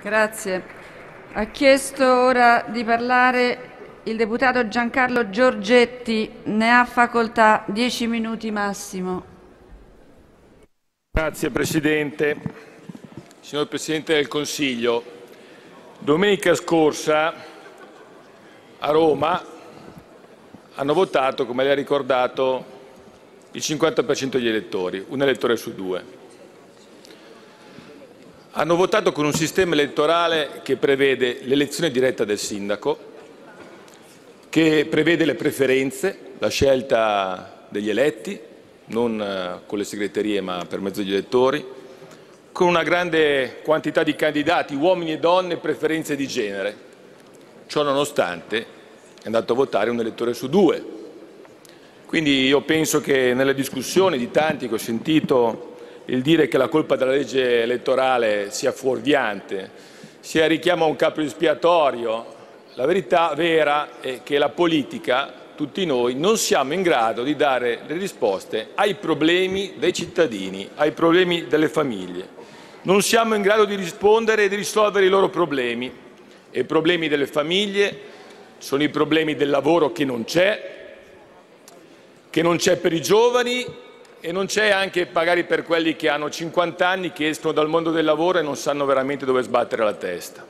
Grazie. Ha chiesto ora di parlare il deputato Giancarlo Giorgetti. Ne ha facoltà 10 minuti massimo. Grazie Presidente. Signor Presidente del Consiglio, domenica scorsa a Roma hanno votato, come lei ha ricordato, il 50% degli elettori, un elettore su due. Hanno votato con un sistema elettorale che prevede l'elezione diretta del sindaco, che prevede le preferenze, la scelta degli eletti, non eh, con le segreterie ma per mezzo degli elettori, con una grande quantità di candidati, uomini e donne, preferenze di genere. Ciò nonostante è andato a votare un elettore su due. Quindi io penso che nelle discussioni di tanti che ho sentito il dire che la colpa della legge elettorale sia fuorviante, sia richiamo a un capo espiatorio, la verità vera è che la politica, tutti noi, non siamo in grado di dare le risposte ai problemi dei cittadini, ai problemi delle famiglie. Non siamo in grado di rispondere e di risolvere i loro problemi. E i problemi delle famiglie sono i problemi del lavoro che non c'è, che non c'è per i giovani e non c'è anche magari per quelli che hanno 50 anni, che escono dal mondo del lavoro e non sanno veramente dove sbattere la testa.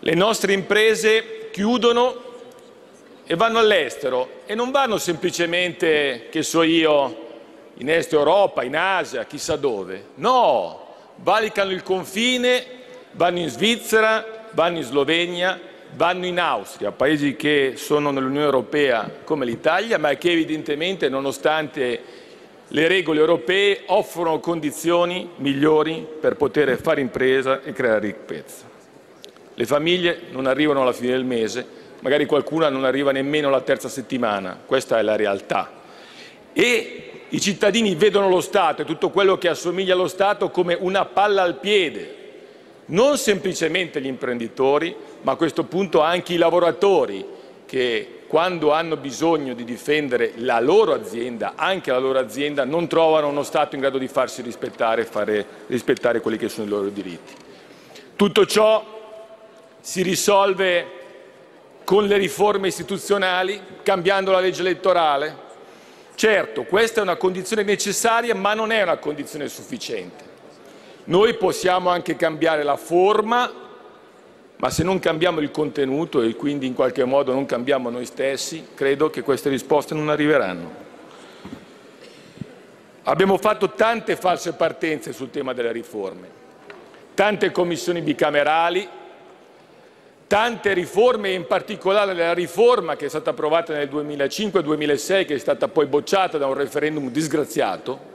Le nostre imprese chiudono e vanno all'estero e non vanno semplicemente, che so io, in Est Europa, in Asia, chissà dove. No, valicano il confine, vanno in Svizzera, vanno in Slovenia, vanno in Austria, paesi che sono nell'Unione Europea come l'Italia, ma che evidentemente, nonostante le regole europee, offrono condizioni migliori per poter fare impresa e creare ricchezza. Le famiglie non arrivano alla fine del mese, magari qualcuna non arriva nemmeno alla terza settimana, questa è la realtà. E i cittadini vedono lo Stato e tutto quello che assomiglia allo Stato come una palla al piede, non semplicemente gli imprenditori, ma a questo punto anche i lavoratori che quando hanno bisogno di difendere la loro azienda, anche la loro azienda, non trovano uno Stato in grado di farsi rispettare e fare rispettare quelli che sono i loro diritti. Tutto ciò si risolve con le riforme istituzionali, cambiando la legge elettorale? Certo, questa è una condizione necessaria, ma non è una condizione sufficiente. Noi possiamo anche cambiare la forma, ma se non cambiamo il contenuto e quindi in qualche modo non cambiamo noi stessi, credo che queste risposte non arriveranno. Abbiamo fatto tante false partenze sul tema delle riforme, tante commissioni bicamerali, tante riforme, in particolare la riforma che è stata approvata nel 2005-2006, che è stata poi bocciata da un referendum disgraziato,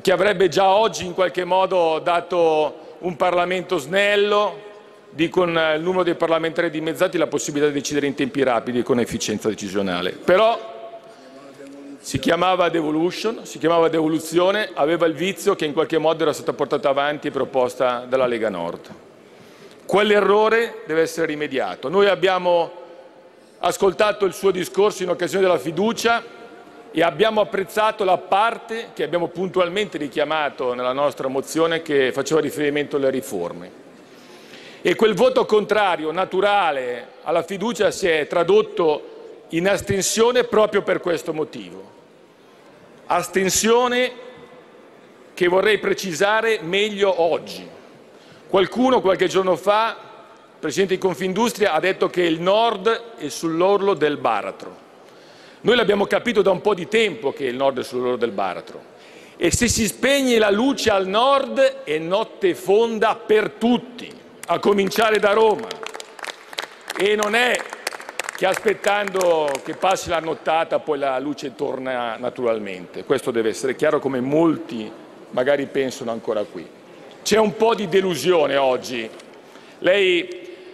che avrebbe già oggi in qualche modo dato un Parlamento snello, di con il numero dei parlamentari dimezzati la possibilità di decidere in tempi rapidi e con efficienza decisionale. Però si chiamava devolution, si chiamava devoluzione, aveva il vizio che in qualche modo era stata portata avanti e proposta dalla Lega Nord. Quell'errore deve essere rimediato. Noi abbiamo ascoltato il suo discorso in occasione della fiducia e abbiamo apprezzato la parte che abbiamo puntualmente richiamato nella nostra mozione che faceva riferimento alle riforme. E quel voto contrario naturale alla fiducia si è tradotto in astensione proprio per questo motivo. Astensione che vorrei precisare meglio oggi. Qualcuno qualche giorno fa, Presidente di Confindustria, ha detto che il Nord è sull'orlo del baratro. Noi l'abbiamo capito da un po' di tempo che il Nord è sull'orlo del baratro. E se si spegne la luce al Nord è notte fonda per tutti, a cominciare da Roma. E non è che aspettando che passi la nottata poi la luce torna naturalmente. Questo deve essere chiaro come molti magari pensano ancora qui. C'è un po' di delusione oggi. Lei,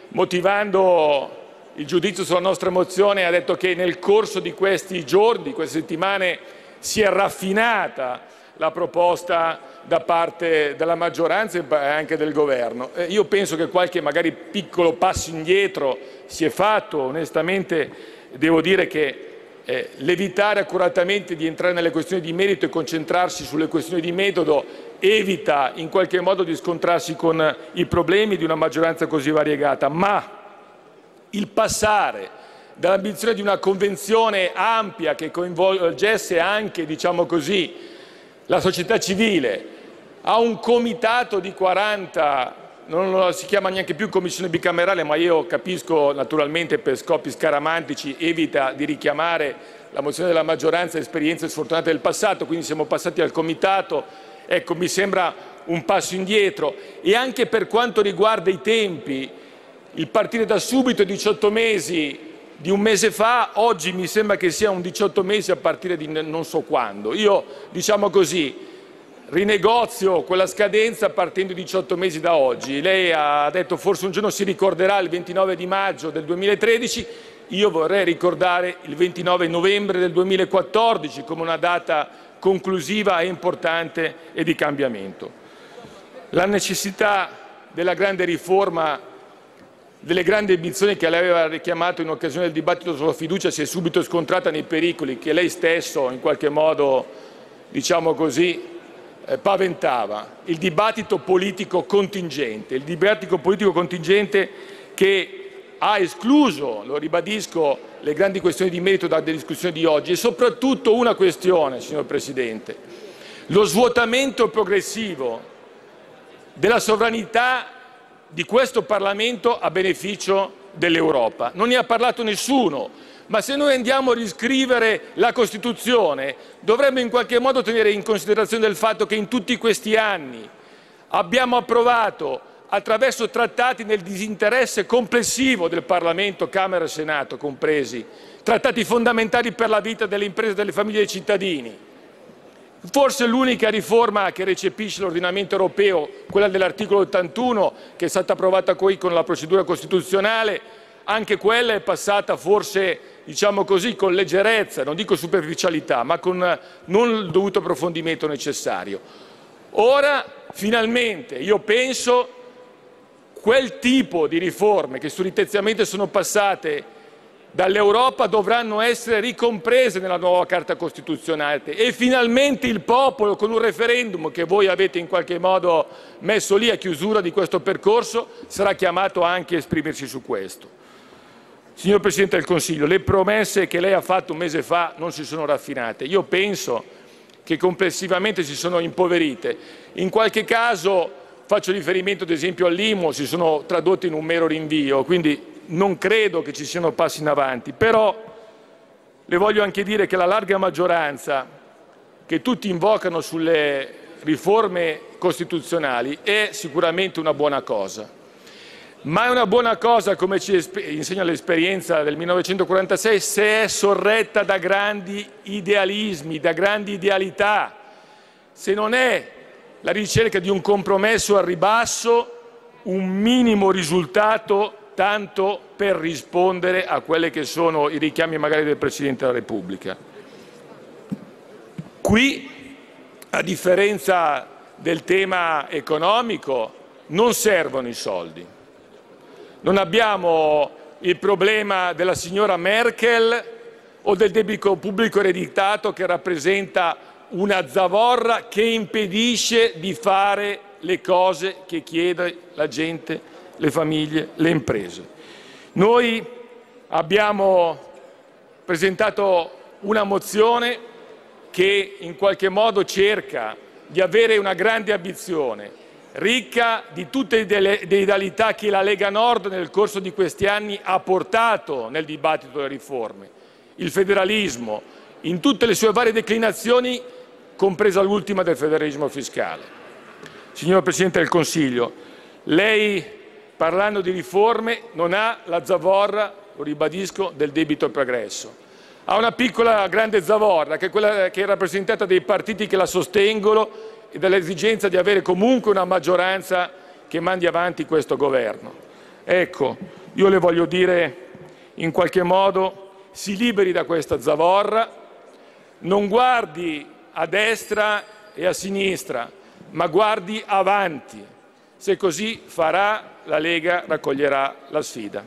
motivando il giudizio sulla nostra mozione, ha detto che nel corso di questi giorni, di queste settimane, si è raffinata la proposta da parte della maggioranza e anche del governo. Eh, io penso che qualche magari piccolo passo indietro si è fatto, onestamente devo dire che eh, l'evitare accuratamente di entrare nelle questioni di merito e concentrarsi sulle questioni di metodo evita in qualche modo di scontrarsi con i problemi di una maggioranza così variegata, ma il passare dall'ambizione di una convenzione ampia che coinvolgesse anche, diciamo così, la società civile a un comitato di 40 non si chiama neanche più commissione bicamerale, ma io capisco naturalmente per scopi scaramantici evita di richiamare la mozione della maggioranza esperienze sfortunate del passato, quindi siamo passati al comitato, ecco mi sembra un passo indietro. E anche per quanto riguarda i tempi, il partire da subito 18 mesi di un mese fa, oggi mi sembra che sia un 18 mesi a partire di non so quando. Io, diciamo così, rinegozio quella scadenza partendo 18 mesi da oggi. Lei ha detto forse un giorno si ricorderà il 29 di maggio del 2013, io vorrei ricordare il 29 novembre del 2014 come una data conclusiva e importante e di cambiamento. La necessità della grande riforma delle grandi ambizioni che lei aveva richiamato in occasione del dibattito sulla fiducia si è subito scontrata nei pericoli che lei stesso in qualche modo, diciamo così, eh, paventava. Il dibattito politico contingente, il dibattito politico contingente che ha escluso, lo ribadisco, le grandi questioni di merito dalla discussione di oggi e soprattutto una questione, signor Presidente, lo svuotamento progressivo della sovranità di questo Parlamento a beneficio dell'Europa. Non ne ha parlato nessuno, ma se noi andiamo a riscrivere la Costituzione dovremmo in qualche modo tenere in considerazione il fatto che in tutti questi anni abbiamo approvato attraverso trattati nel disinteresse complessivo del Parlamento, Camera e Senato compresi, trattati fondamentali per la vita delle imprese, delle famiglie e dei cittadini, Forse l'unica riforma che recepisce l'ordinamento europeo, quella dell'articolo 81, che è stata approvata qui con la procedura costituzionale, anche quella è passata forse diciamo così, con leggerezza, non dico superficialità, ma con non il dovuto approfondimento necessario. Ora, finalmente, io penso, quel tipo di riforme che surrettiziamente sono passate dall'Europa dovranno essere ricomprese nella nuova Carta Costituzionale e finalmente il popolo, con un referendum che voi avete in qualche modo messo lì a chiusura di questo percorso, sarà chiamato anche a esprimersi su questo. Signor Presidente del Consiglio, le promesse che lei ha fatto un mese fa non si sono raffinate. Io penso che complessivamente si sono impoverite. In qualche caso, faccio riferimento ad esempio all'IMO, si sono tradotte in un mero rinvio, quindi non credo che ci siano passi in avanti, però le voglio anche dire che la larga maggioranza che tutti invocano sulle riforme costituzionali è sicuramente una buona cosa. Ma è una buona cosa, come ci insegna l'esperienza del 1946, se è sorretta da grandi idealismi, da grandi idealità, se non è la ricerca di un compromesso al ribasso, un minimo risultato tanto per rispondere a quelli che sono i richiami magari del Presidente della Repubblica. Qui, a differenza del tema economico, non servono i soldi. Non abbiamo il problema della signora Merkel o del debito pubblico ereditato che rappresenta una zavorra che impedisce di fare le cose che chiede la gente le famiglie, le imprese. Noi abbiamo presentato una mozione che in qualche modo cerca di avere una grande ambizione, ricca di tutte le idealità che la Lega Nord nel corso di questi anni ha portato nel dibattito delle riforme. Il federalismo, in tutte le sue varie declinazioni, compresa l'ultima del federalismo fiscale. Signor Presidente del Consiglio, lei parlando di riforme, non ha la zavorra, lo ribadisco, del debito progresso. Ha una piccola grande zavorra, che è quella che è rappresentata dai partiti che la sostengono e dall'esigenza di avere comunque una maggioranza che mandi avanti questo governo. Ecco, io le voglio dire in qualche modo si liberi da questa zavorra, non guardi a destra e a sinistra, ma guardi avanti. Se così farà, la Lega raccoglierà la sfida.